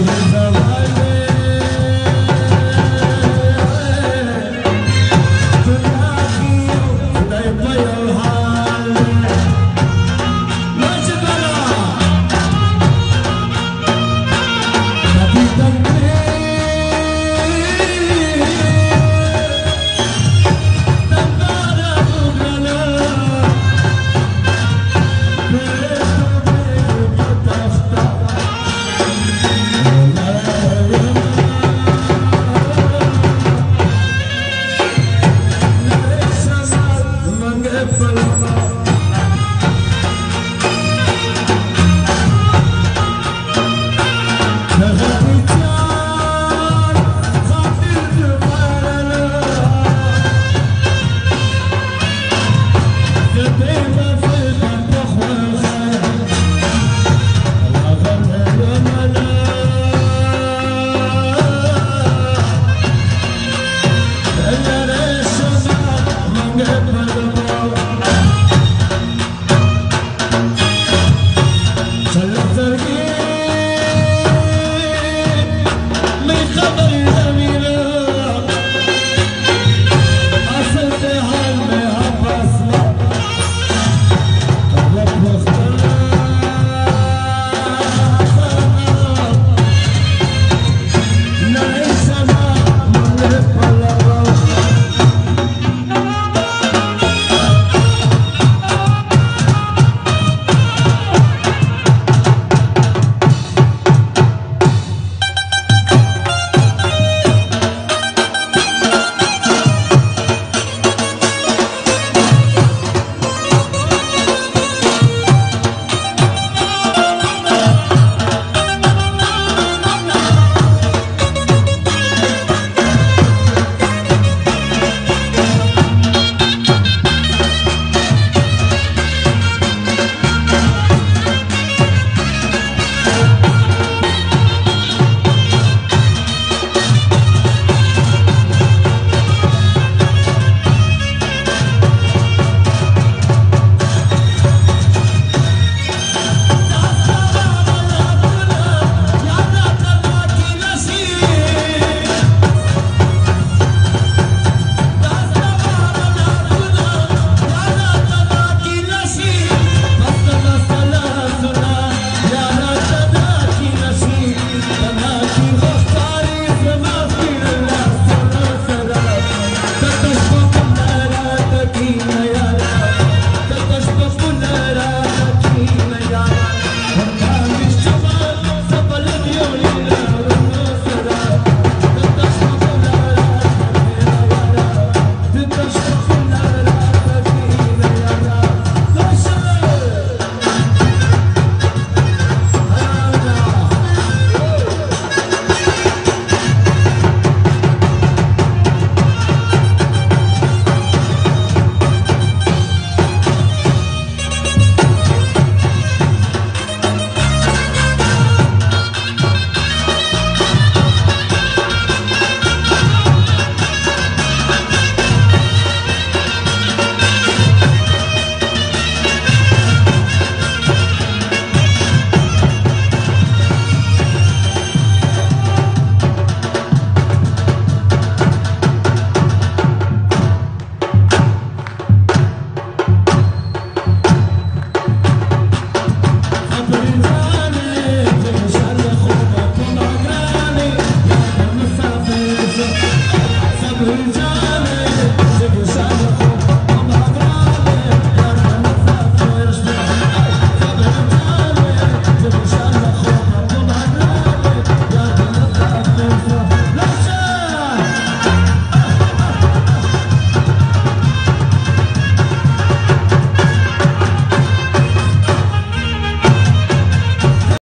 Absolute Good time.